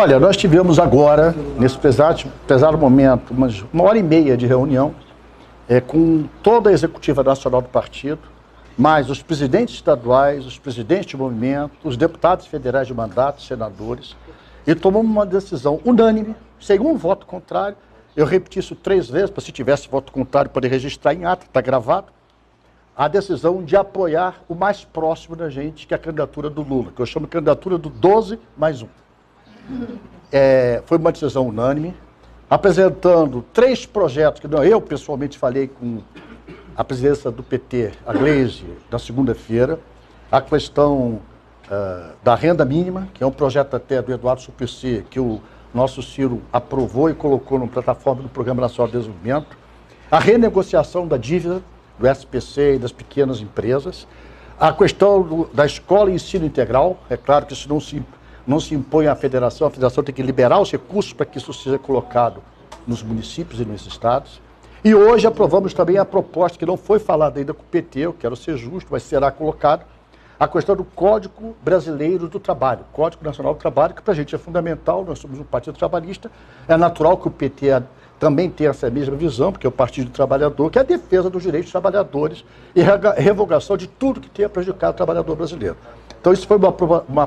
Olha, nós tivemos agora, nesse pesado, pesado momento, umas, uma hora e meia de reunião é, com toda a executiva nacional do partido, mais os presidentes estaduais, os presidentes de movimento, os deputados federais de mandato, senadores, e tomamos uma decisão unânime, sem um voto contrário. Eu repeti isso três vezes, para se tivesse voto contrário poder registrar em ata, está gravado. A decisão de apoiar o mais próximo da gente, que é a candidatura do Lula, que eu chamo de candidatura do 12 mais um. É, foi uma decisão unânime, apresentando três projetos que não, eu pessoalmente falei com a presidência do PT, a Gleisi, na segunda-feira, a questão uh, da renda mínima, que é um projeto até do Eduardo Suplicy, que o nosso Ciro aprovou e colocou na plataforma do Programa Nacional de Desenvolvimento, a renegociação da dívida do SPC e das pequenas empresas, a questão do, da escola e ensino integral, é claro que isso não se, não se impõe à federação, a federação tem que liberar os recursos para que isso seja colocado nos municípios e nos estados, e hoje aprovamos também a proposta que não foi falada ainda com o PT, eu quero ser justo, mas será colocado, a questão do Código Brasileiro do Trabalho, Código Nacional do Trabalho, que para a gente é fundamental, nós somos um partido trabalhista, é natural que o PT também tenha essa mesma visão, porque é o Partido do Trabalhador, que é a defesa dos direitos dos trabalhadores e revogação de tudo que tenha prejudicado o trabalhador brasileiro. Então isso foi uma, uma